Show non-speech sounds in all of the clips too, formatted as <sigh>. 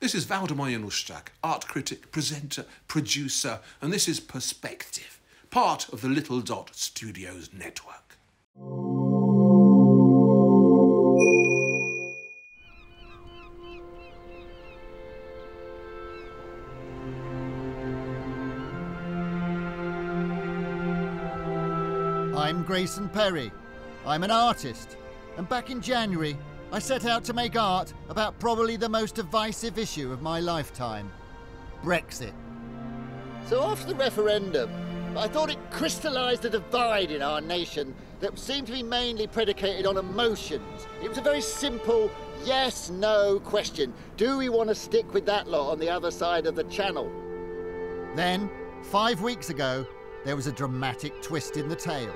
This is Waldemar Januszczak, art critic, presenter, producer, and this is Perspective, part of the Little Dot Studios network. I'm Grayson Perry. I'm an artist. And back in January, I set out to make art about probably the most divisive issue of my lifetime Brexit. So after the referendum, I thought it crystallised a divide in our nation that seemed to be mainly predicated on emotions. It was a very simple yes no question. Do we want to stick with that lot on the other side of the channel? Then, five weeks ago, there was a dramatic twist in the tale.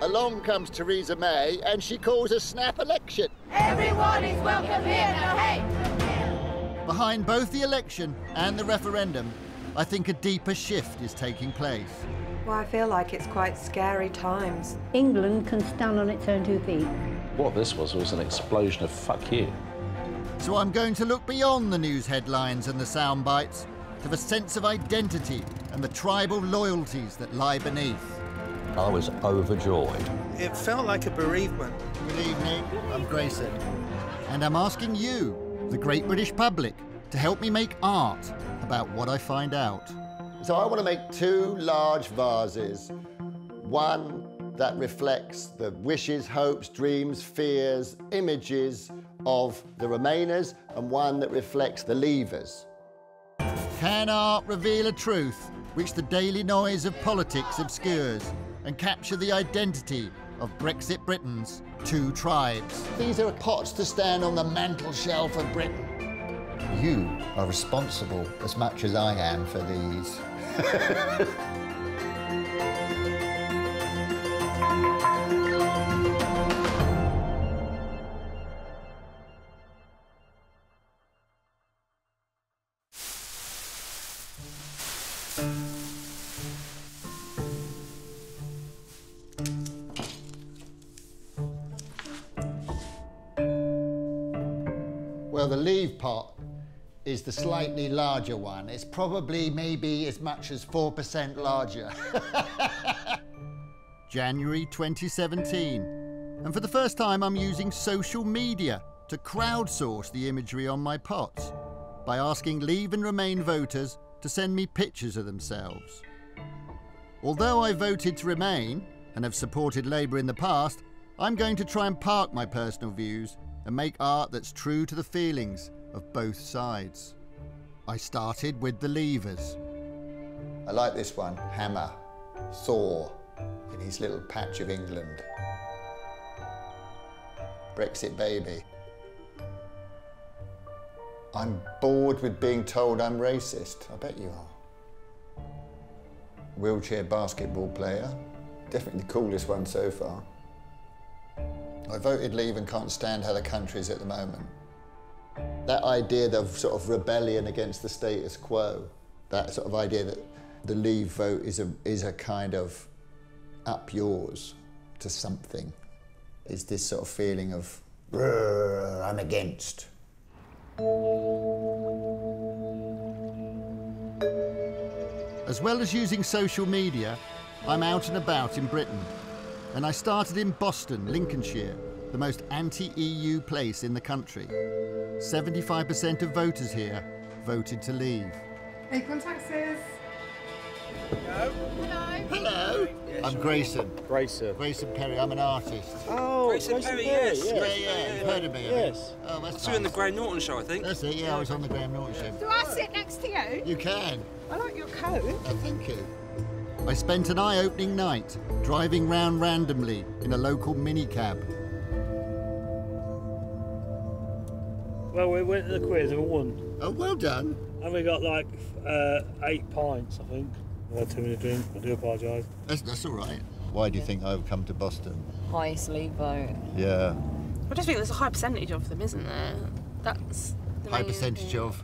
Along comes Theresa May and she calls a snap election. Everyone is welcome here, no hate. Behind both the election and the referendum, I think a deeper shift is taking place. Well, I feel like it's quite scary times. England can stand on its own two feet. What this was was an explosion of fuck you. So I'm going to look beyond the news headlines and the sound bites to the sense of identity and the tribal loyalties that lie beneath. I was overjoyed. It felt like a bereavement. Good evening, I'm Grayson. And I'm asking you, the great British public, to help me make art about what I find out. So I want to make two large vases. One that reflects the wishes, hopes, dreams, fears, images of the Remainers, and one that reflects the Leavers. Can art reveal a truth which the daily noise of politics obscures and capture the identity of Brexit Britain's two tribes? These are pots to stand on the mantel shelf of Britain. You are responsible as much as I am for these. <laughs> is the slightly larger one. It's probably maybe as much as 4% larger. <laughs> January 2017. And for the first time, I'm using social media to crowdsource the imagery on my pots by asking Leave and Remain voters to send me pictures of themselves. Although I voted to remain and have supported Labour in the past, I'm going to try and park my personal views and make art that's true to the feelings of both sides. I started with the leavers. I like this one, Hammer, Thor, in his little patch of England. Brexit baby. I'm bored with being told I'm racist. I bet you are. Wheelchair basketball player. Definitely the coolest one so far. I voted Leave and can't stand how the country is at the moment. That idea of sort of rebellion against the status quo, that sort of idea that the Leave vote is a, is a kind of up yours to something, is this sort of feeling of, "Brr, I'm against. As well as using social media, I'm out and about in Britain. And I started in Boston, Lincolnshire, the most anti EU place in the country. 75% of voters here voted to leave. Acorn Taxis. Hello, Hello. I'm Grayson. Grayson. Grayson Perry, I'm an artist. Oh, Grayson Perry, yes. Yeah, yeah, you've heard of me. haven't you? Yes. Oh, that's So in the. Graham Norton show, I think. That's it, yeah, I was on the Graham Norton show. Do I sit next to you? You can. I like your coat. Oh, thank you. I spent an eye opening night driving round randomly in a local minicab. Well, we went to the quiz and we won. Oh, well done. And we got like uh, eight pints, I think. I had too many drinks, I do apologise. That's, that's all right. Why do you think I've come to Boston? highest leave vote. Yeah. I just think there's a high percentage of them, isn't there? That's the High percentage thing. of.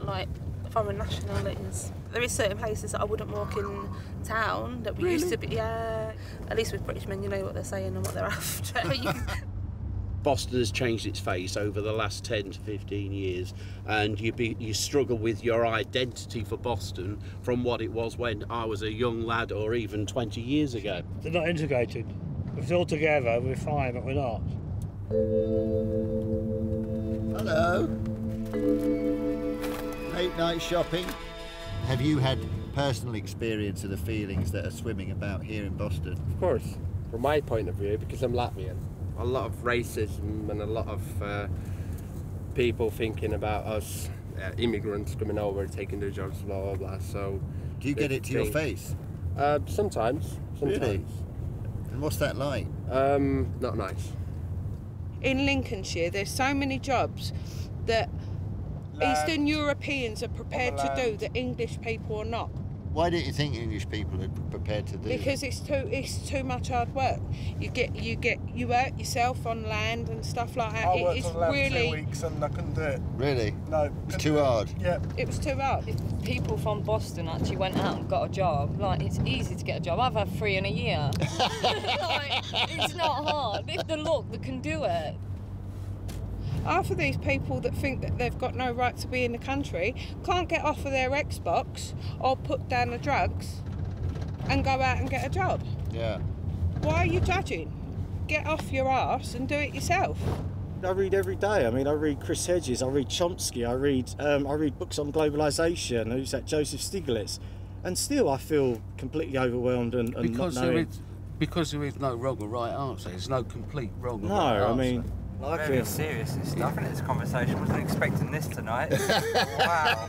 like foreign nationalities. There is certain places that I wouldn't walk in town that we used to be. Yeah, at least with British men, you know what they're saying and what they're <laughs> after. <laughs> Boston has changed its face over the last 10 to 15 years, and you, be, you struggle with your identity for Boston from what it was when I was a young lad or even 20 years ago. They're not integrated. If it's all together, we're fine, but we're not. Hello. Late night shopping. Have you had personal experience of the feelings that are swimming about here in Boston? Of course, from my point of view, because I'm Latvian, a lot of racism and a lot of uh, people thinking about us uh, immigrants coming over, taking their jobs, blah blah blah. So, Do you get it to your face? Uh, sometimes, sometimes. Really? And what's that like? Um, not nice. In Lincolnshire, there's so many jobs that Eastern Europeans are prepared to do that English people are not. Why don't you think English people are prepared to do Because it's too it's too much hard work. You get you get you work yourself on land and stuff like that. I worked it's on land for really two weeks and I couldn't do it. Really? No. It's too hard. Yeah. it was too hard. People from Boston actually went out and got a job. Like it's easy to get a job. I've had three in a year. <laughs> <laughs> like, it's not hard. If the look, they can do it. Half of these people that think that they've got no right to be in the country can't get off of their Xbox or put down the drugs and go out and get a job. Yeah. Why are you judging? Get off your arse and do it yourself. I read every day. I mean, I read Chris Hedges, I read Chomsky, I read um, I read books on globalization. Who's that? Joseph Stiglitz, and still I feel completely overwhelmed and, and Because not knowing. is, because there is no wrong or right answer. There's no complete wrong or No, right I answer. mean, I Very feel serious and stuff in this conversation. Wasn't expecting this tonight. <laughs> wow.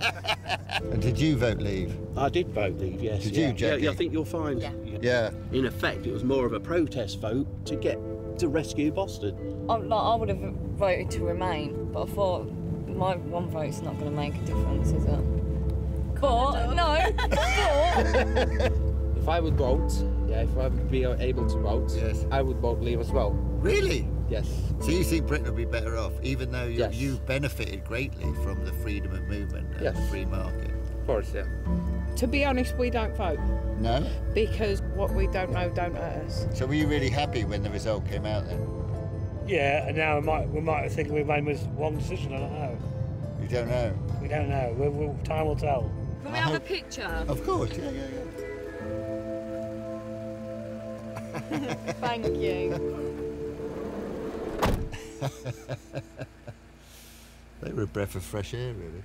And did you vote leave? I did vote leave, yes. Did yeah. you, Jackie? Yeah, I think you'll find. Yeah. In effect, it was more of a protest vote to get to rescue Boston. I, like, I would have voted to remain, but I thought my one vote's not going to make a difference, is it? But no, <laughs> but <laughs> If I would vote, yeah, if I would be able to vote, yes. I would vote leave as well. Really? Yes. So you think Britain will be better off, even though you, Yes. you've benefited greatly from the freedom of movement and the free market? Of course, yeah. To be honest, we don't vote No? because what we don't know don't hurt us. So were you really happy when the result came out then? Yeah, and now we might we might think we made this wrong decision. I don't know. You don't know? We don't know. we we time will tell. can we have a picture? Of course, yeah, yeah, <laughs> Thank you. <laughs> <laughs> they were a breath of fresh air, really.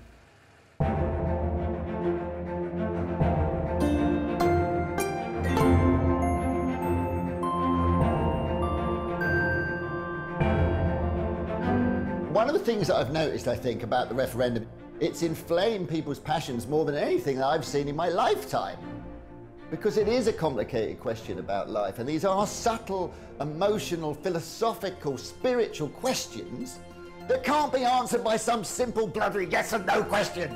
One of the things that I've noticed, I think, about the referendum, it's inflamed people's passions more than anything that I've seen in my lifetime. Because it is a complicated question about life, and these are subtle, emotional, philosophical, spiritual questions that can't be answered by some simple, bloody yes and no question.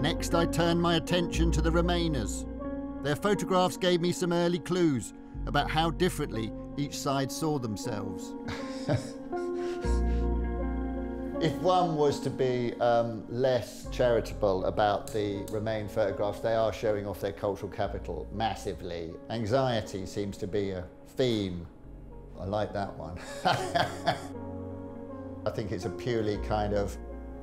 Next, I turned my attention to the Remainers. Their photographs gave me some early clues about how differently each side saw themselves. <laughs> if one was to be um, less charitable about the Remain photographs, they are showing off their cultural capital massively. Anxiety seems to be a theme. I like that one. <laughs> I think it's a purely kind of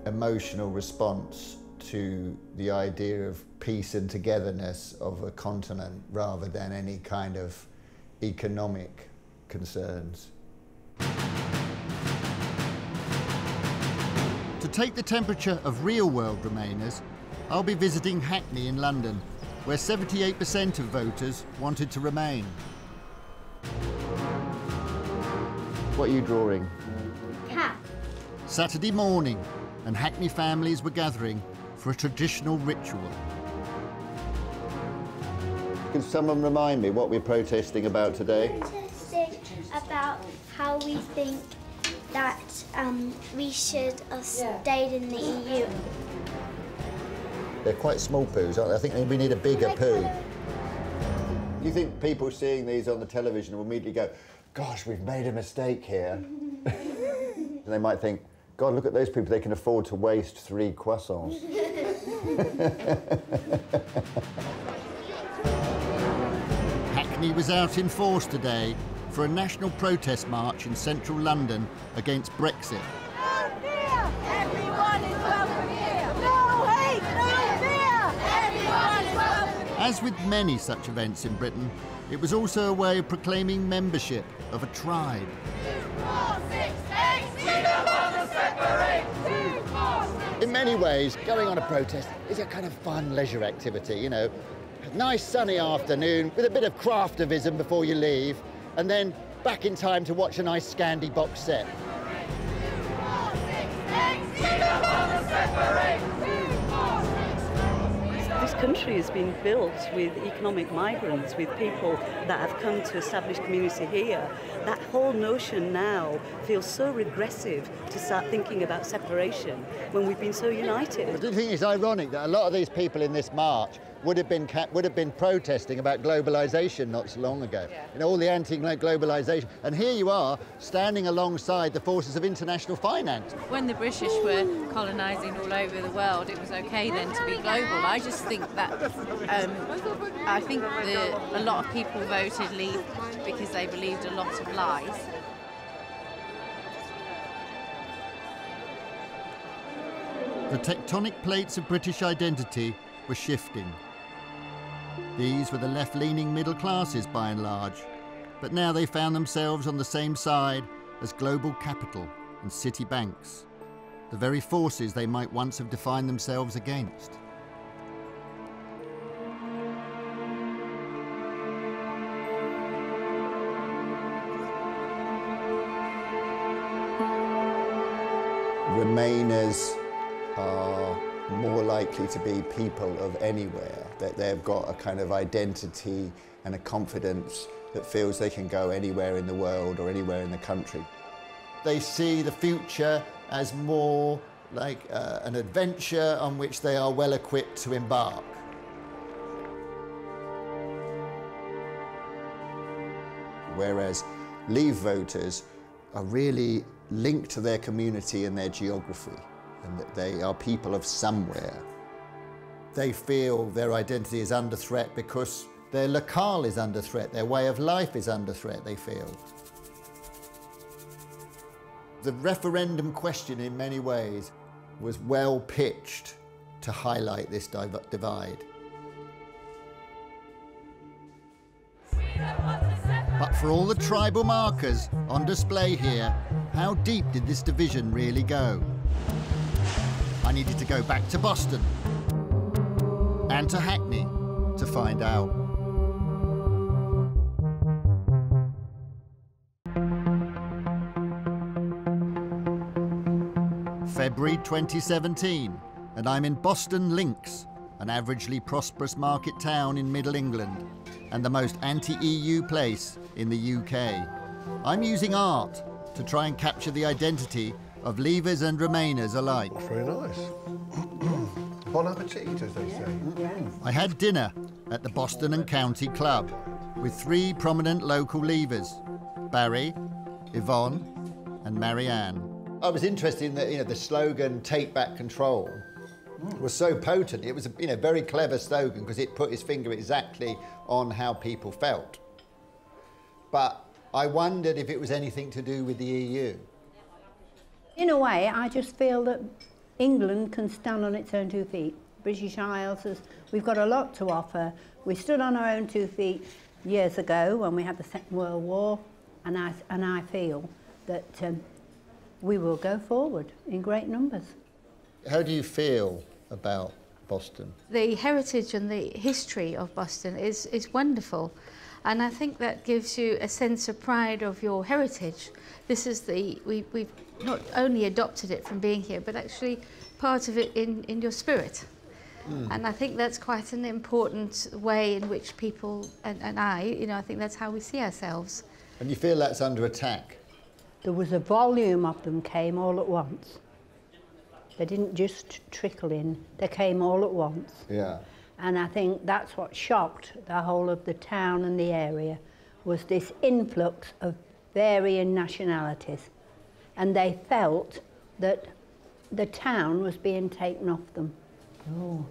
emotional response to the idea of peace and togetherness of a continent rather than any kind of economic concerns. Take the temperature of real world Remainers, I'll be visiting Hackney in London, where 78% of voters wanted to remain. What are you drawing? Cat. Saturday morning, and Hackney families were gathering for a traditional ritual. Can someone remind me what we're protesting about today? Protesting about how we think that um, we should have stayed in the EU. They're quite small poos, aren't they? I think we need a bigger poo. Do you think people seeing these on the television will immediately go, gosh, we've made a mistake here? <laughs> and they might think, God, look at those people, they can afford to waste three croissants. <laughs> Hackney was out in force today for a national protest march in central London against Brexit. As with many such events in Britain, it was also a way of proclaiming membership of a tribe. In many ways, going on a protest is a kind of fun leisure activity, you know. Nice sunny afternoon with a bit of craftivism before you leave, and then back in time to watch a nice Scandi box set. This country has been built with economic migrants, with people that have come to establish community here. That whole notion now feels so regressive to start thinking about separation when we've been so united. I do think it's ironic that a lot of these people in this march would have been would have been protesting about globalization not so long ago. You know, all the anti-globalization, and here you are standing alongside the forces of international finance. When the British were colonising all over the world, it was okay then to be global. I just think that um, I think the, a lot of people voted Leave because they believed a lot of lies. The tectonic plates of British identity were shifting. These were the left leaning middle classes by and large, but now they found themselves on the same side as global capital and city banks, the very forces they might once have defined themselves against. Remainers are more likely to be people of anywhere, that they've got a kind of identity and a confidence that feels they can go anywhere in the world or anywhere in the country. They see the future as more like uh, an adventure on which they are well equipped to embark. Whereas Leave voters are really linked to their community and their geography, and that they are people of somewhere. They feel their identity is under threat because their locale is under threat, their way of life is under threat, they feel. The referendum question, in many ways, was well pitched to highlight this div- divide. But for all the tribal markers on display here, how deep did this division really go? I needed to go back to Boston and to Hackney to find out. February 2017, and I'm in Boston Lincs, an averagely prosperous market town in Middle England, and the most anti EU place in the UK. I'm using art to try and capture the identity of Leavers and Remainers alike. Very nice. <clears throat> bon appetit, as they say. Mm-hmm. I had dinner at the Boston and County Club with three prominent local Leavers Barry, Yvonne, and Marianne. I was interested in that you know the slogan "Take Back Control" mm. was so potent. It was a you know very clever slogan because it put his finger exactly on how people felt. But I wondered if it was anything to do with the EU. In a way, I just feel that England can stand on its own two feet. British Isles, has, we've got a lot to offer. We stood on our own two feet years ago when we had the Second World War, and I, and I feel that um, we will go forward in great numbers. How do you feel about Boston? The heritage and the history of Boston is, is wonderful. And I think that gives you a sense of pride of your heritage. This is the, we, we've not only adopted it from being here, but actually part of it in, in your spirit. Hmm. And I think that's quite an important way in which people, and, and I, you know, I think that's how we see ourselves. And you feel that's under attack? There was a volume of them came all at once. They didn't just trickle in, they came all at once. Yeah. And I think that's what shocked the whole of the town and the area was this influx of varying nationalities. And they felt that the town was being taken off them. Oh.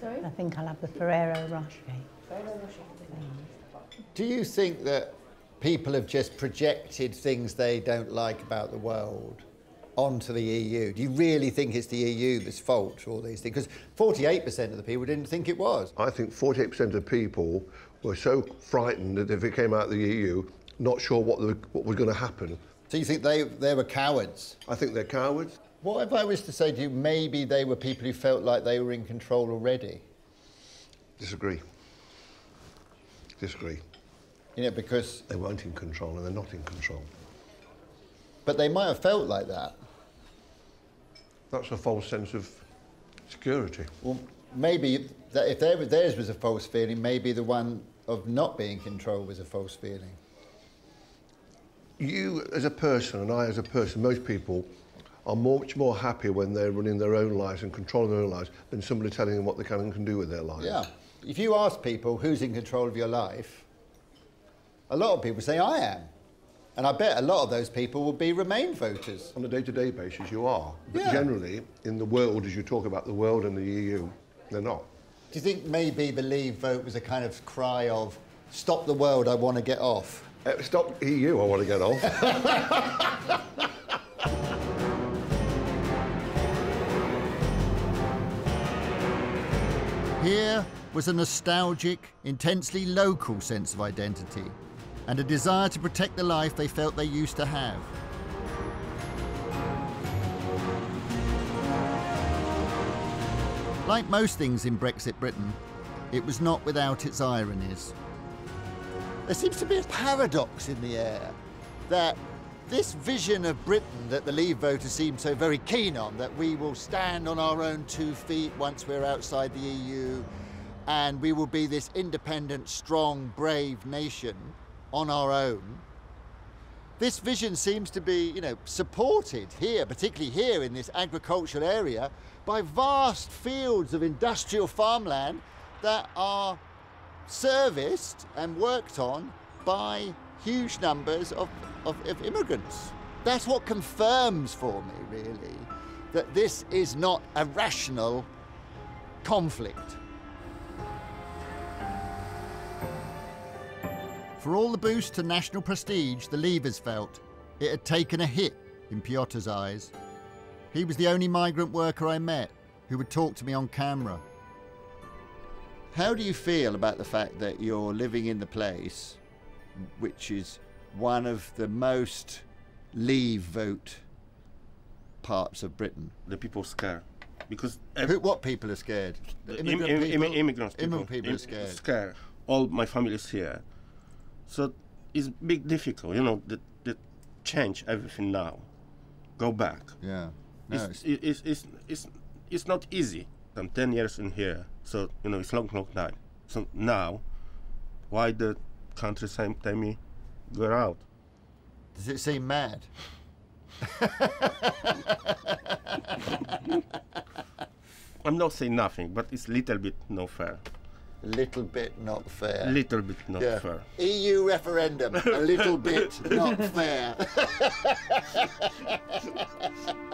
Sorry? I think I'll have the Ferrero Rocher. Do you think that people have just projected things they don't like about the world onto the EU? Do you really think it's the EU that's fault for all these things? Because 48% of the people didn't think it was. I think 48% of people were so frightened that if it came out of the EU, not sure what, the, what was going to happen. So you think they, they were cowards? I think they're cowards. What if I was to say to you, maybe they were people who felt like they were in control already? Disagree. Disagree. You know, because... They weren't in control and they're not in control. But they might have felt like that. That's a false sense of security. Well, maybe that if theirs was a false feeling, maybe the one of not being in control was a false feeling. You, as a person, and I, as a person, most people are much more happy when they're running their own lives and controlling their own lives than somebody telling them what they can and can do with their lives. Yeah. If you ask people who's in control of your life, a lot of people say, I am. And I bet a lot of those people will be Remain voters. On a day-to-day basis, you are. But Yeah. generally, in the world, as you talk about the world and the EU, they're not. Do you think maybe the Leave vote was a kind of cry of, stop the world, I want to get off? Uh, stop EU, I want to get off. <laughs> Here was a nostalgic, intensely local sense of identity and a desire to protect the life they felt they used to have. Like most things in Brexit Britain, it was not without its ironies. There seems to be a paradox in the air that this vision of Britain that the Leave voters seem so very keen on, that we will stand on our own two feet once we're outside the EU, and we will be this independent, strong, brave nation on our own. This vision seems to be, you know, supported here, particularly here in this agricultural area, by vast fields of industrial farmland that are serviced and worked on by huge numbers of, of, of immigrants. That's what confirms for me, really, that this is not a rational conflict. For all the boost to national prestige the Leavers felt, it had taken a hit in Piotr's eyes. He was the only migrant worker I met who would talk to me on camera. How do you feel about the fact that you're living in the place which is one of the most leave vote parts of Britain? The people scared because Who, what people are scared? The immigrant im- im- people? immigrants people, Immigrant people are scared. Scared. All my family is here, so it's big difficult. You know, the, the change everything now, go back. Yeah. No, it's, it- it's, it's, it's, it's not easy. I'm 10 years in here, so, you know, it's long, long time. So now, why the country same tell me, go out? Does it seem mad? <laughs> I'm not saying nothing, but it's little bit no fair. Little bit not fair. Little bit not Yeah. fair. EU referendum, a little bit <laughs> not fair.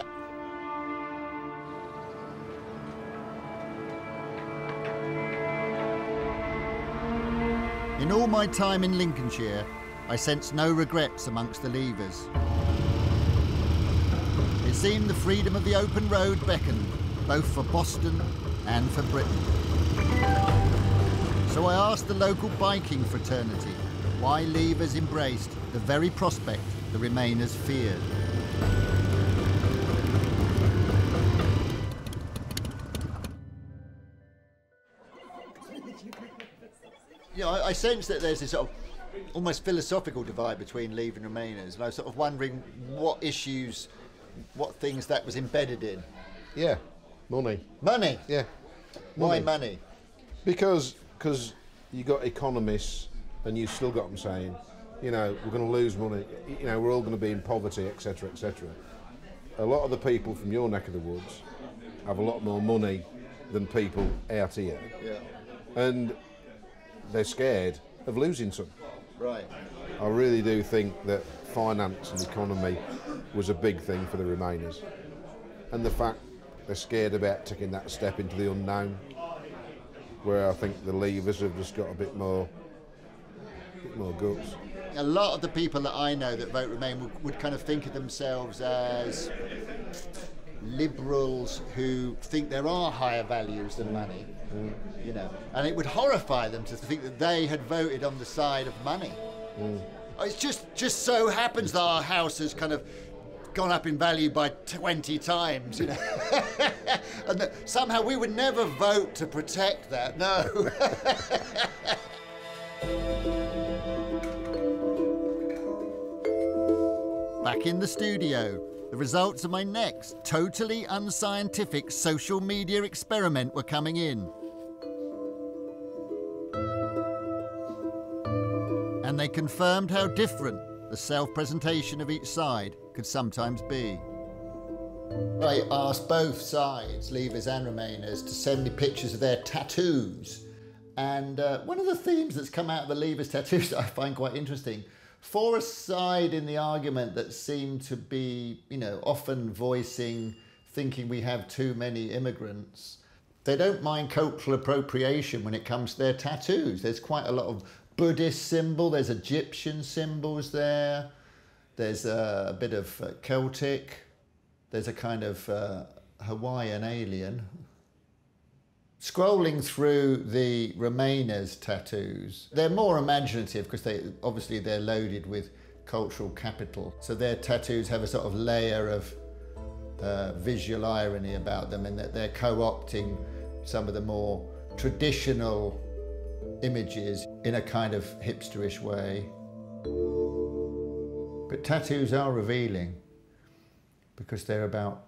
<laughs> In all my time in Lincolnshire, I sensed no regrets amongst the leavers. It seemed the freedom of the open road beckoned, both for Boston and for Britain. So I asked the local biking fraternity why leavers embraced the very prospect the Remainers feared. I, I sense that there's this sort of almost philosophical divide between Leave and Remainers, and I was sort of wondering what issues, what things that was embedded in. Yeah, money. Money? Yeah. Why money? Because because you got economists and you've still got them saying, you know, we're going to lose money. You know, we're all going to be in poverty, etc., etc. A lot of the people from your neck of the woods have a lot more money than people out here, Yeah. and they're scared of losing some. Right. I really do think that finance and economy was a big thing for the Remainers. And the fact they're scared about taking that step into the unknown, where I think the Leavers have just got a bit more bit more guts. A lot of the people that I know that vote Remain would, would kind of think of themselves as liberals who think there are higher values than money, Mm. you know, and it would horrify them to think that they had voted on the side of money. Mm. Oh, It's just just so happens that our house has kind of gone up in value by 20 times, you know. <laughs> and that somehow we would never vote to protect that. No. <laughs> Back in the studio, the results of my next totally unscientific social media experiment were coming in. Confirmed how different the self presentation of each side could sometimes be. I asked both sides, Leavers and Remainers, to send me pictures of their tattoos. And uh, one of the themes that's come out of the Leavers tattoos that I find quite interesting for a side in the argument that seem to be, you know, often voicing thinking we have too many immigrants, they don't mind cultural appropriation when it comes to their tattoos. There's quite a lot of Buddhist symbol, there's Egyptian symbols there, there's a, a bit of uh, Celtic, there's a kind of uh, Hawaiian alien. Scrolling through the Remainers tattoos, they're more imaginative because they obviously they're loaded with cultural capital. So their tattoos have a sort of layer of uh, visual irony about them, and that they're co-opting some of the more traditional images in a kind of hipsterish way. But tattoos are revealing because they're about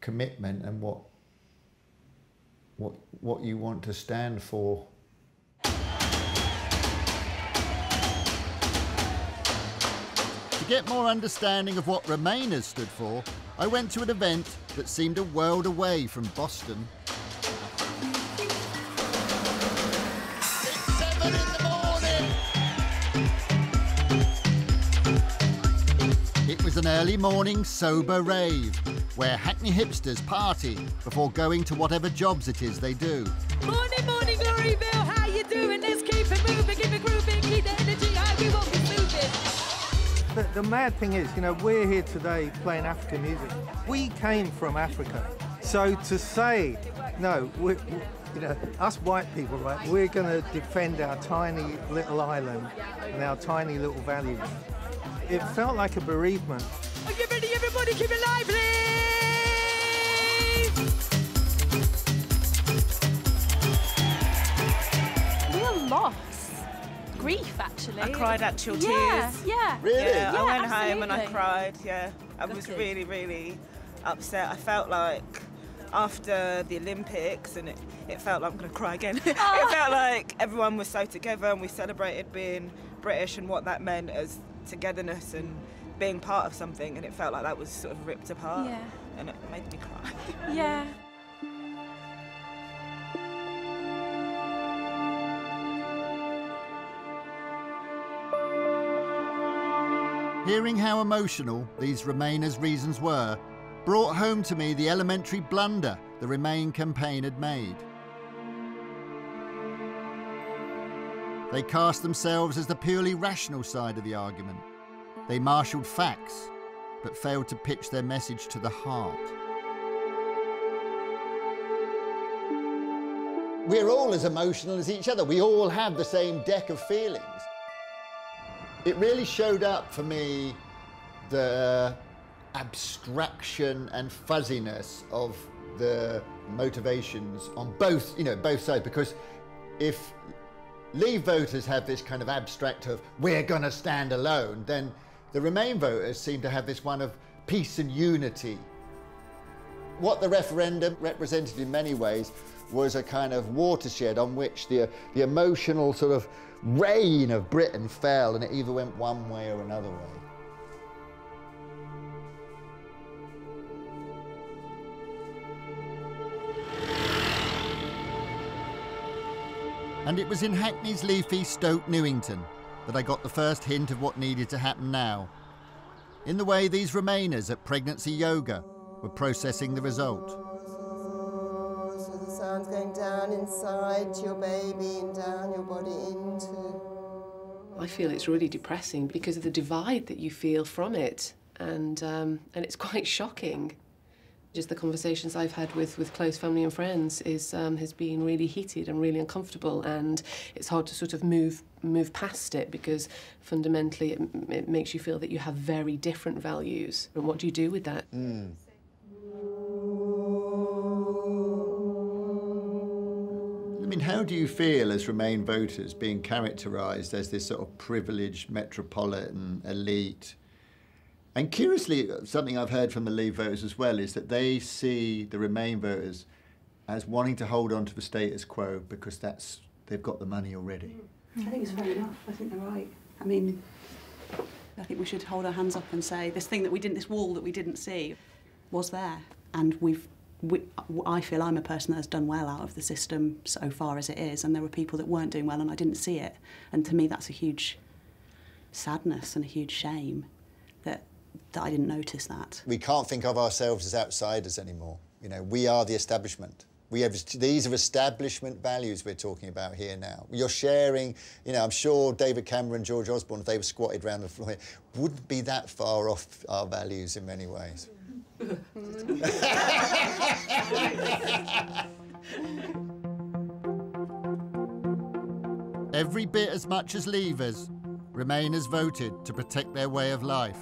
commitment and what what what you want to stand for. To get more understanding of what Remainers stood for, I went to an event that seemed a world away from Boston. It was an early morning sober rave where Hackney hipsters party before going to whatever jobs it is they do. Morning, morning, Gloryville. How you doing? Let's keep it moving, keep it grooving, keep the energy high. We won't be moving. The, the mad thing is, you know, we're here today playing African music. We came from Africa. So to say, no, we you know, us white people, right, we're going to defend our tiny little island and our tiny little values. It felt like a bereavement. Are you ready, everybody? Keep it lively. Real loss. Grief, actually. I cried actual Yeah, tears. yeah. Yeah, Yeah, I went home and I cried. Yeah, I was Gutted. really, really upset. I felt like after the Olympics, and it, it felt like I'm going to cry again. <laughs> it oh. felt like everyone was so together and we celebrated being British and what that meant as togetherness and being part of something, and it felt like that was sort of ripped apart. Yeah. And it made me cry. <laughs> <laughs> Yeah. Hearing how emotional these Remainers' reasons were brought home to me the elementary blunder the Remain campaign had made. They cast themselves as the purely rational side of the argument. They marshalled facts, but failed to pitch their message to the heart. We're all as emotional as each other. We all have the same deck of feelings. It really showed up for me the abstraction and fuzziness of the motivations on both, you know, both sides. Because if Leave voters have this kind of abstract of we're going to stand alone, then the Remain voters seem to have this one of peace and unity. What the referendum represented in many ways was a kind of watershed on which the, the emotional sort of rain of Britain fell, and it either went one way or another way. And it was in Hackney's leafy Stoke Newington that I got the first hint of what needed to happen now. In the way these Remainers at Pregnancy Yoga were processing the result. So the sound's going down inside your baby and down your body into I feel it's really depressing because of the divide that you feel from it, and um, and it's quite shocking. Just the conversations I've had with, with close family and friends is um, has been really heated and really uncomfortable, and it's hard to sort of move move past it because fundamentally it, it makes you feel that you have very different values. And what do you do with that? I mean, how do you feel as Remain voters being characterised as this sort of privileged metropolitan elite? And curiously, something I've heard from the Leave voters as well is that they see the Remain voters as wanting to hold on to the status quo because that's they've got the money already. Mm. I think it's fair enough. I think they're right. I mean, I think we should hold our hands up and say this thing that we didn't, this wall that we didn't see, was there, and we've. We, I feel I'm a person that has done well out of the system so far as it is, and there were people that weren't doing well, and I didn't see it. And to me, that's a huge sadness and a huge shame that that I didn't notice that. We can't think of ourselves as outsiders anymore. You know, we are the establishment. We have, these are establishment values we're talking about here now. You're sharing, you know, I'm sure David Cameron, George Osborne, if they were squatted around the floor, wouldn't be that far off our values in many ways. Every bit as much as Leavers, Remainers voted to protect their way of life.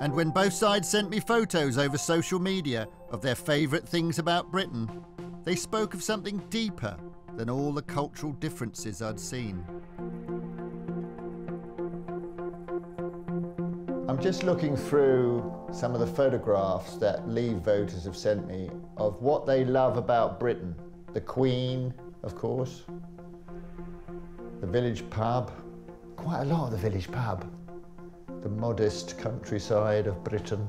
And when both sides sent me photos over social media of their favourite things about Britain, they spoke of something deeper than all the cultural differences I'd seen. I'm just looking through some of the photographs that Leave voters have sent me of what they love about Britain. The Queen, of course, the village pub, quite a lot of the village pub, the modest countryside of Britain.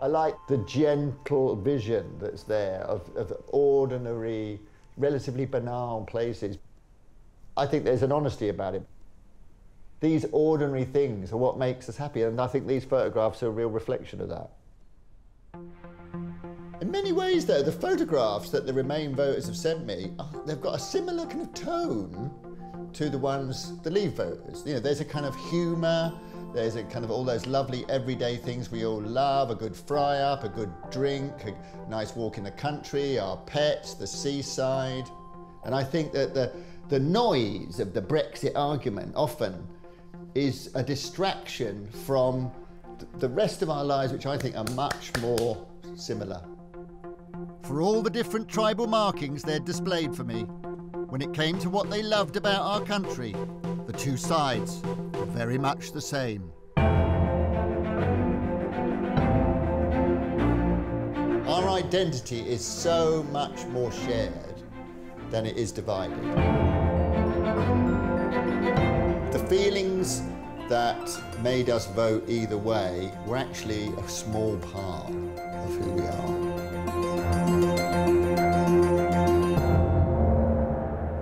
I like the gentle vision that's there of, of ordinary, relatively banal places. I think there's an honesty about it. These ordinary things are what makes us happy, and I think these photographs are a real reflection of that. Many ways, though, the photographs that the Remain voters have sent me, uh, they've got a similar kind of tone to the ones the Leave voters. You know, there's a kind of humour, there's a kind of all those lovely everyday things we all love, a good fry up, a good drink, a nice walk in the country, our pets, the seaside. And I think that the, the noise of the Brexit argument often is a distraction from th- the rest of our lives, which I think are much more similar. For all the different tribal markings they'd displayed for me, when it came to what they loved about our country, the two sides were very much the same. Our identity is so much more shared than it is divided. The feelings that made us vote either way were actually a small part of who we are.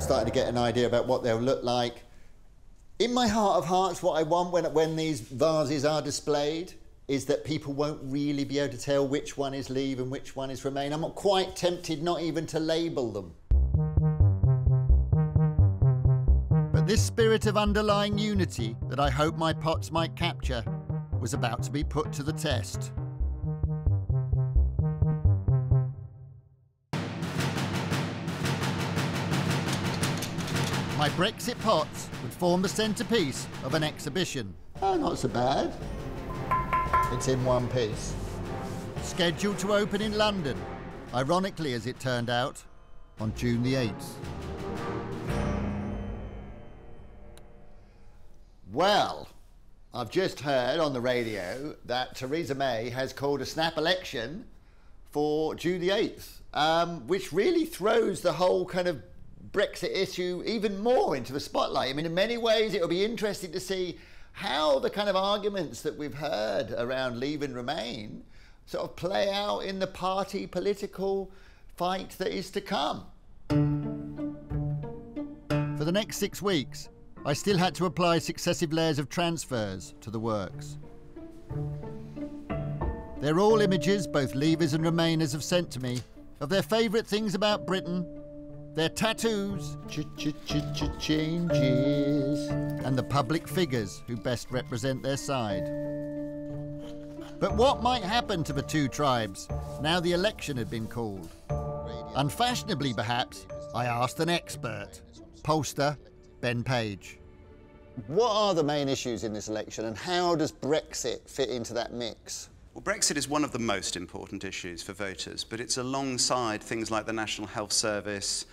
Started to get an idea about what they'll look like. In my heart of hearts, what I want when, when these vases are displayed is that people won't really be able to tell which one is leave and which one is remain. I'm not quite tempted not even to label them. But this spirit of underlying unity that I hope my pots might capture was about to be put to the test. My Brexit pots would form the centrepiece of an exhibition. Oh, not so bad. It's in one piece. Scheduled to open in London, ironically as it turned out, on June the 8th. Well, I've just heard on the radio that Theresa May has called a snap election for June the 8th, um, which really throws the whole kind of Brexit issue even more into the spotlight. I mean, in many ways, it'll be interesting to see how the kind of arguments that we've heard around Leave and Remain sort of play out in the party political fight that is to come. For the next six weeks, I still had to apply successive layers of transfers to the works. They're all images both Leavers and Remainers have sent to me of their favourite things about Britain, their tattoos, changes, and the public figures who best represent their side. But what might happen to the two tribes now the election had been called? Unfashionably, perhaps, I asked an expert, pollster Ben Page. What are the main issues in this election and how does Brexit fit into that mix? Well, Brexit is one of the most important issues for voters, but it's alongside things like the National Health Service,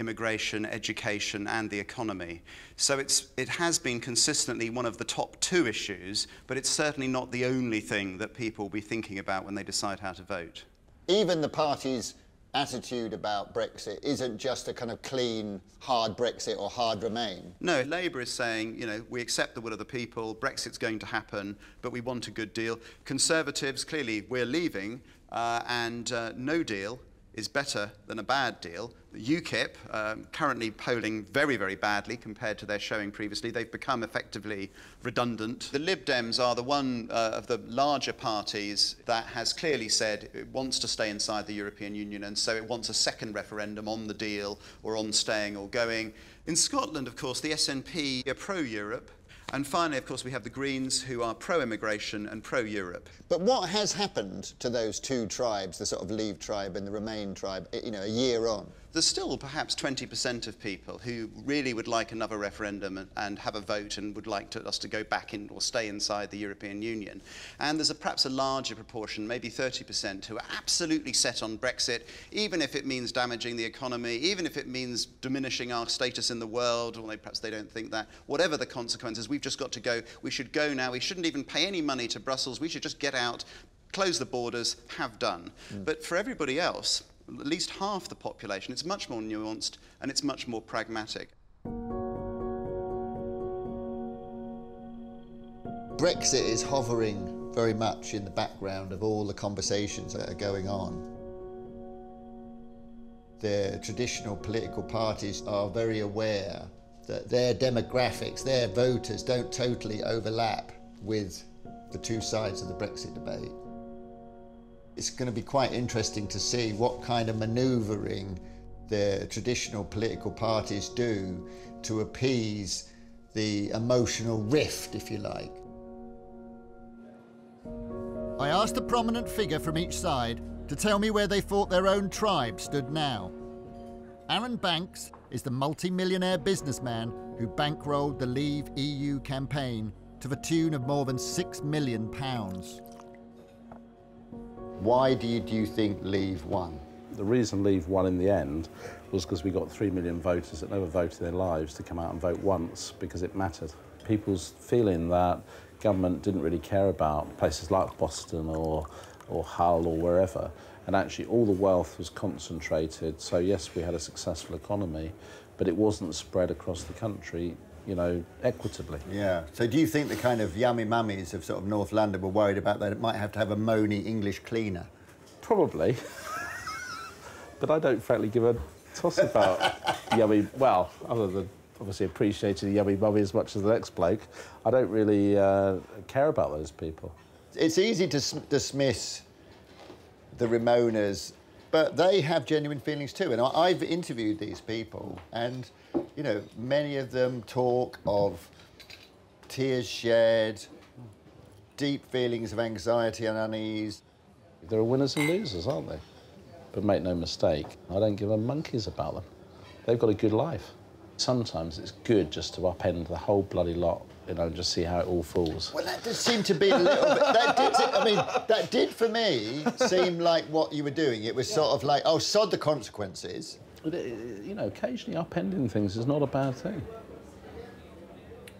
immigration, education, and the economy. So it's, it has been consistently one of the top two issues, but it's certainly not the only thing that people will be thinking about when they decide how to vote. Even the party's attitude about Brexit isn't just a kind of clean, hard Brexit or hard Remain. No, Labour is saying, you know, we accept the will of the people, Brexit's going to happen, but we want a good deal. Conservatives, clearly, we're leaving, uh, and uh, no deal is better than a bad deal. UKIP, um, currently polling very, very badly compared to their showing previously. They've become effectively redundant. The Lib Dems are the one uh, of the larger parties that has clearly said it wants to stay inside the European Union and so it wants a second referendum on the deal or on staying or going. In Scotland, of course, the SNP are pro-Europe. And finally, of course, we have the Greens, who are pro-immigration and pro-Europe. But what has happened to those two tribes, the sort of Leave tribe and the Remain tribe, you know, a year on? There's still perhaps 20% of people who really would like another referendum and, and have a vote and would like to, us to go back in or stay inside the European Union. And there's a, perhaps a larger proportion, maybe 30%, who are absolutely set on Brexit, even if it means damaging the economy, even if it means diminishing our status in the world, or they, perhaps they don't think that. Whatever the consequences, we've just got to go. We should go now. We shouldn't even pay any money to Brussels. We should just get out, close the borders, have done. Mm. But for everybody else, at least half the population, it's much more nuanced and it's much more pragmatic. Brexit is hovering very much in the background of all the conversations that are going on. The traditional political parties are very aware that their demographics, their voters, don't totally overlap with the two sides of the Brexit debate it's going to be quite interesting to see what kind of manoeuvring the traditional political parties do to appease the emotional rift, if you like. I asked a prominent figure from each side to tell me where they thought their own tribe stood now. Arron Banks is the multi-millionaire businessman who bankrolled the Leave EU campaign to the tune of more than six million pounds. Why do you, think Leave won? The reason Leave won in the end was because we got three million voters that never voted in their lives to come out and vote once because it mattered. People's feeling that government didn't really care about places like Boston or, or Hull or wherever, and actually all the wealth was concentrated. So yes, we had a successful economy, but it wasn't spread across the country you know, equitably. Yeah. So do you think the kind of yummy mummies of sort of North London were worried about that it might have to have a moany English cleaner? Probably. <laughs> but I don't frankly give a toss about <laughs> yummy, well, other than obviously appreciating yummy mummy as much as the next bloke, I don't really uh, care about those people. It's easy to dismiss the Remoaners, but they have genuine feelings too. And I've interviewed these people, and you know, many of them talk of tears shed, deep feelings of anxiety and unease. There are winners and losers, aren't they? But make no mistake, I don't give a monkeys about them. They've got a good life. Sometimes it's good just to upend the whole bloody lot, you know, and just see how it all falls. Well, that did seem to be a little bit. That did, I mean, that did for me seem like what you were doing. It was yeah. sort of like, oh, sod the consequences. But, it, you know, occasionally upending things is not a bad thing.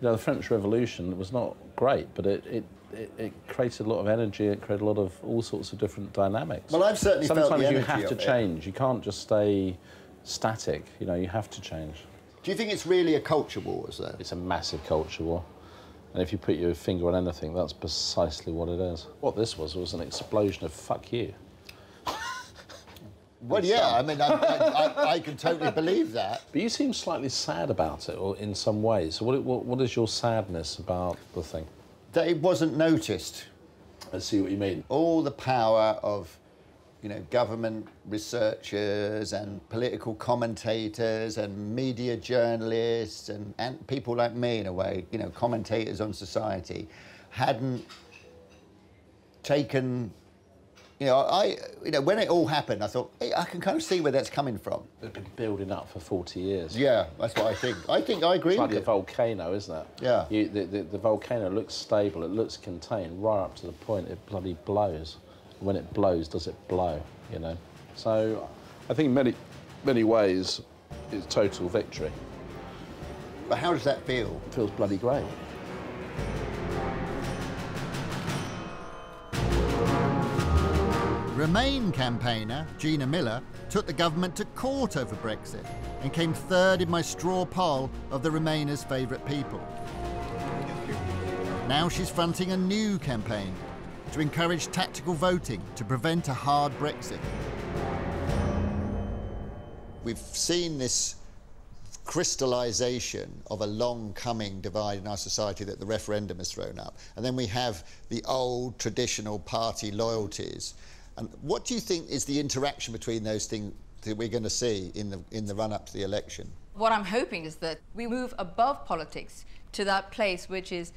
You know, the French Revolution was not great, but it, it, it, it, created a lot of energy, it created a lot of all sorts of different dynamics. Well, I've certainly Sometimes felt the you have to it. change. You can't just stay static. You know, you have to change. Do you think it's really a culture war, is there? It's a massive culture war. And if you put your finger on anything, that's precisely what it is. What this was was an explosion of fuck you. Well, yeah, uh, I mean, I, I, I, can totally believe that. But you seem slightly sad about it, or in some ways. So, what, what, what is your sadness about the thing? That it wasn't noticed. I see what you mean. All the power of you know, government researchers and political commentators and media journalists and, and people like me, in a way, you know, commentators on society, hadn't taken you know, I, you know, when it all happened, I thought, hey, I can kind of see where that's coming from. It's been building up for 40 years. Yeah, that's what I think. I think I agree It's like a you. volcano, isn't it? Yeah. You, the, the, the volcano looks stable, it looks contained, right up to the point it bloody blows. When it blows, does it blow, you know? So I think in many, many ways, it's total victory. But how does that feel? It feels bloody great. Remain campaigner Gina Miller took the government to court over Brexit and came third in my straw poll of the Remainers' favourite people. Now she's fronting a new campaign to encourage tactical voting to prevent a hard Brexit. We've seen this crystallization of a long coming divide in our society that the referendum has thrown up. And then we have the old traditional party loyalties. And what do you think is the interaction between those things that we're going to see in the, in the run up to the election? What I'm hoping is that we move above politics to that place which is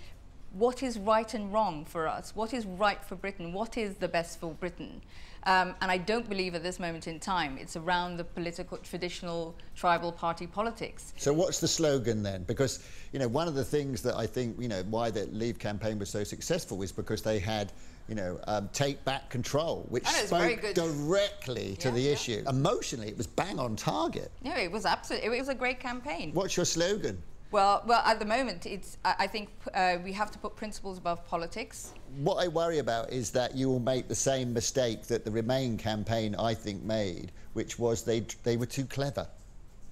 what is right and wrong for us, what is right for Britain, what is the best for Britain. Um, and I don't believe at this moment in time it's around the political, traditional tribal party politics. So what's the slogan then? Because you know one of the things that I think you know why the Leave campaign was so successful is because they had you know um, take back control, which And it's very spoke good. directly to Yeah, the yeah. issue. Emotionally, it was bang on target. No, it was absolutely, it was a great campaign. What's your slogan? Well, well, at the moment, it's, I I think uh, we have to put principles above politics. What I worry about is that you will make the same mistake that the Remain campaign, I think, made, which was they they were too clever.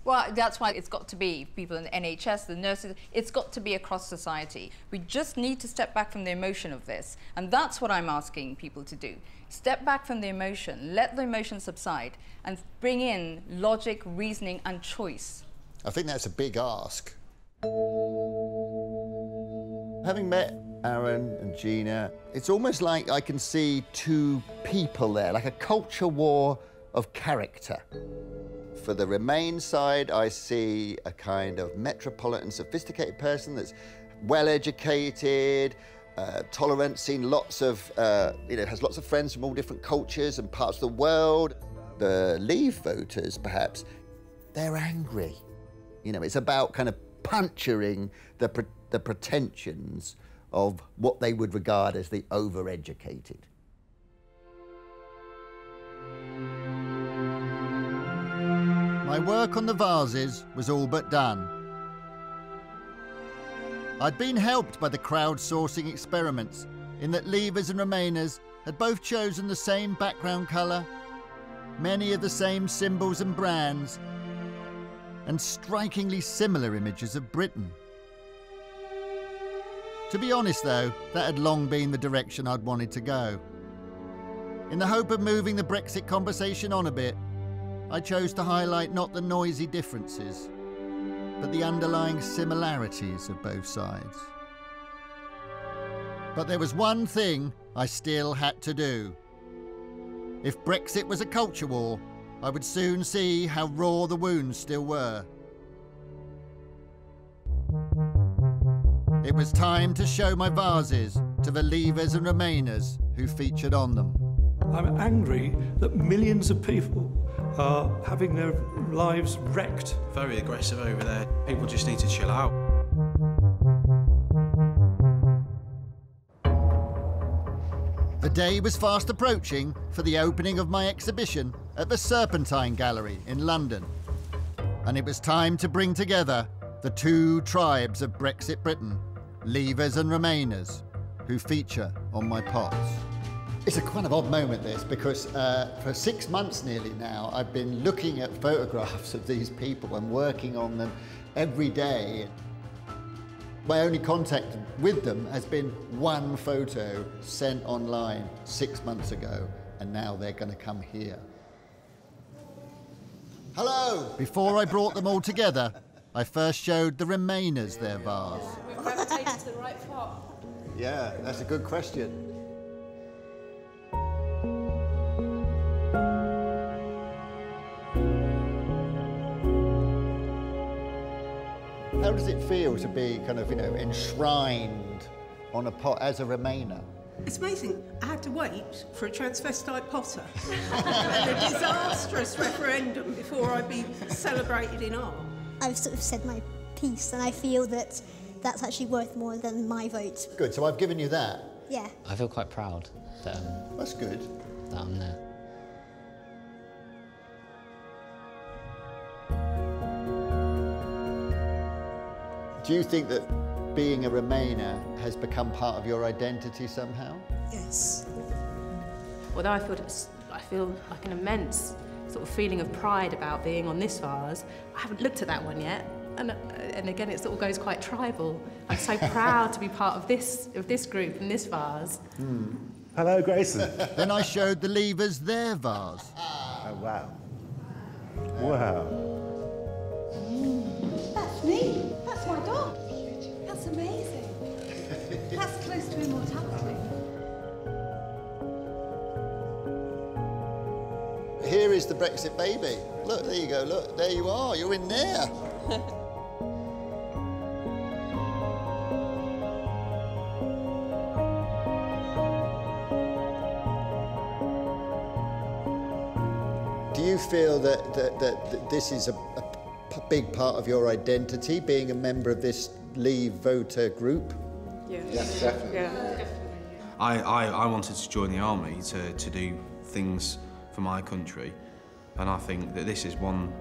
Well, that's why it's got to be people in the NHS, the nurses, it's got to be across society. We just need to step back from the emotion of this. And that's what I'm asking people to do. Step back from the emotion, let the emotion subside, and bring in logic, reasoning, and choice. I think that's a big ask. Having met Arron and Gina, it's almost like I can see two people there, like a culture war of character. For the Remain side, I see a kind of metropolitan, sophisticated person that's well educated, uh, tolerant, seen lots of, uh, you know, has lots of friends from all different cultures and parts of the world. The Leave voters, perhaps, they're angry. You know, it's about kind of puncturing the, pre- the pretensions of what they would regard as the overeducated. My work on the vases was all but done. I'd been helped by the crowdsourcing experiments in that Leavers and Remainers had both chosen the same background colour, many of the same symbols and brands, and strikingly similar images of Britain. To be honest, though, that had long been the direction I'd wanted to go. In the hope of moving the Brexit conversation on a bit, I chose to highlight not the noisy differences, but the underlying similarities of both sides. But there was one thing I still had to do. If Brexit was a culture war, I would soon see how raw the wounds still were. It was time to show my vases to the Leavers and Remainers who featured on them. I'm angry that millions of people are having their lives wrecked. Very aggressive over there. People just need to chill out. The day was fast approaching for the opening of my exhibition at the Serpentine Gallery in London. And it was time to bring together the two tribes of Brexit Britain, Leavers and Remainers, who feature on my pots. It's a kind of odd moment, this, because uh, for six months nearly now, I've been looking at photographs of these people and working on them every day. My only contact with them has been one photo sent online six months ago, and now they're going to come here. Hello! Before I brought them all together, I first showed the Remainers their vase. We've gravitated to the right spot. Yeah, that's a good question. How does it feel to be kind of, you know, enshrined on a pot as a Remainer? It's amazing. I had to wait for a transvestite potter <laughs> and a disastrous referendum before I'd be celebrated in art. I've sort of said my piece, and I feel that that's actually worth more than my vote. Good, so I've given you that. Yeah. I feel quite proud that, um, That's good. that I'm there. Do you think that being a Remainer has become part of your identity somehow? Yes. Although I feel, I feel like an immense sort of feeling of pride about being on this vase, I haven't looked at that one yet. And, uh, and again, it sort of goes quite tribal. I'm so <laughs> proud to be part of this, of this group and this vase. Hello, Grayson. <laughs> then I showed the leavers their vase. <laughs> Oh, wow. Wow. That's me. My. That's amazing. That's close to immortality. Here is the Brexit baby. Look, there you go. Look, there you are. You're in there. <laughs> Do you feel that, that, that, that this is a, a big part of your identity, being a member of this Leave voter group? Yeah. Yes, definitely. Yeah. I, I, I wanted to join the army to, to do things for my country, and I think that this is one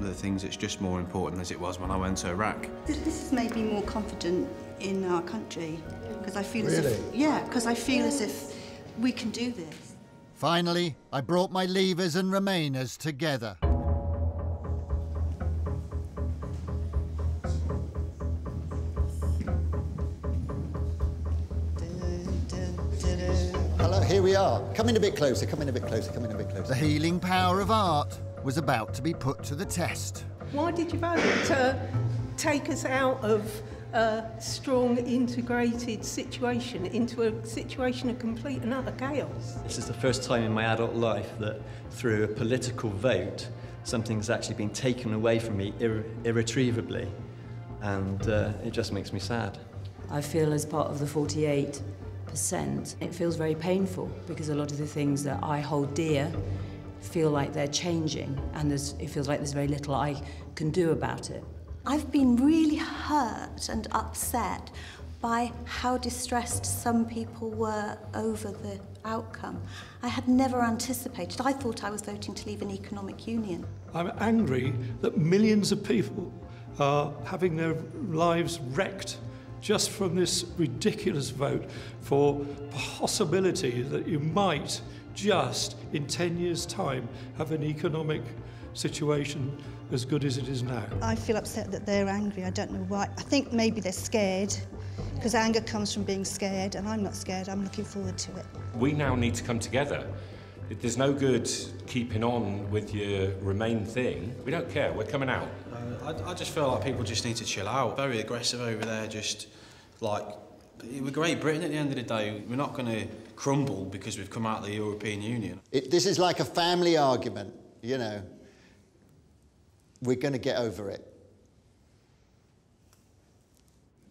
of the things that's just more important as it was when I went to Iraq. This, this has made me more confident in our country because I feel as if yeah, because I feel as if we can do this. Finally, I brought my leavers and remainers together. Here we are. Come in a bit closer, come in a bit closer, come in a bit closer. The healing power of art was about to be put to the test. Why did you vote to take us out of a strong, integrated situation into a situation of complete and utter chaos? This is the first time in my adult life that through a political vote, something's actually been taken away from me irre- irretrievably. And uh, it just makes me sad. I feel as part of the 48%, it feels very painful because a lot of the things that I hold dear feel like they're changing and there's, it feels like there's very little I can do about it. I've been really hurt and upset by how distressed some people were over the outcome. I had never anticipated. I thought I was voting to leave an economic union. I'm angry that millions of people are having their lives wrecked just from this ridiculous vote for possibility that you might just in 10 years time have an economic situation as good as it is now. I feel upset that they're angry. I don't know why. I think maybe they're scared because anger comes from being scared, and I'm not scared. I'm looking forward to it. We now need to come together. There's no good keeping on with your Remain thing. We don't care. We're coming out. Uh, I, I just feel like people just need to chill out. Very aggressive over there, just like we're Great Britain at the end of the day. We're not going to crumble because we've come out of the European Union. It, this is like a family argument, you know. We're going to get over it.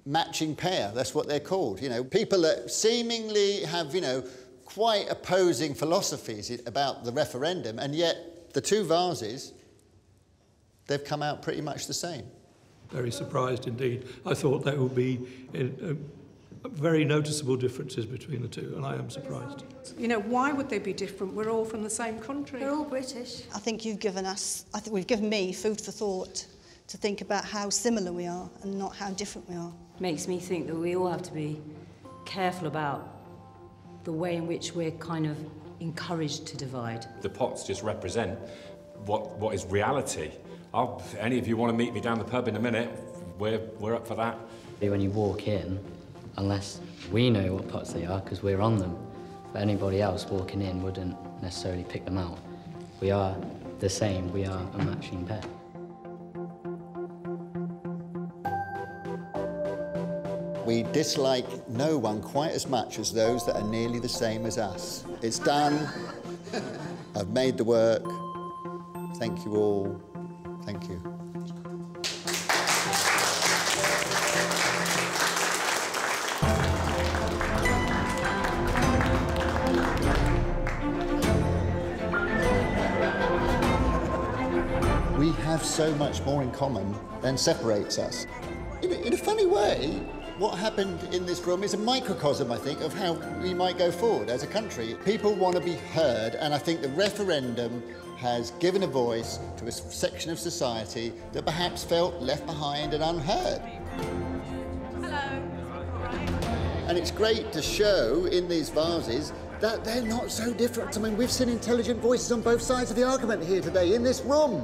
Matching pair, that's what they're called. You know, people that seemingly have, you know, quite opposing philosophies about the referendum, and yet the two vases, they've come out pretty much the same. Very surprised indeed. I thought there would be uh, uh, very noticeable differences between the two, and I am surprised. You know, why would they be different? We're all from the same country. They're all British. I think you've given us, I think we've given me food for thought to think about how similar we are and not how different we are. Makes me think that we all have to be careful about the way in which we're kind of encouraged to divide. The pots just represent what, what is reality. I'll, any of you want to meet me down the pub in a minute, we're, we're up for that. When you walk in, unless we know what pots they are because we're on them, but anybody else walking in wouldn't necessarily pick them out. We are the same, we are a matching pair. we dislike no one quite as much as those that are nearly the same as us. It's done. <laughs> I've made the work. Thank you all. Thank you. We have so much more in common than separates us. In a, funny way, what happened in this room is a microcosm, I think, of how we might go forward as a country. People want to be heard, and I think the referendum has given a voice to a section of society that perhaps felt left behind and unheard. Hello. And it's great to show in these vases that they're not so different. I mean, we've seen intelligent voices on both sides of the argument here today in this room.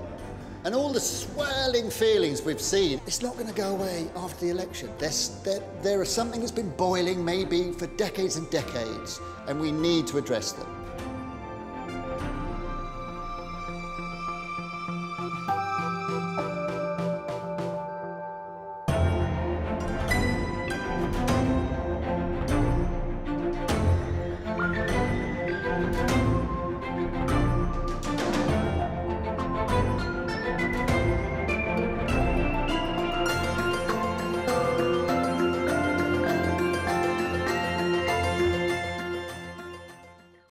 And all the swirling feelings we've seen, it's not going to go away after the election. There's, there, there is something that's been boiling maybe for decades and decades, and we need to address them.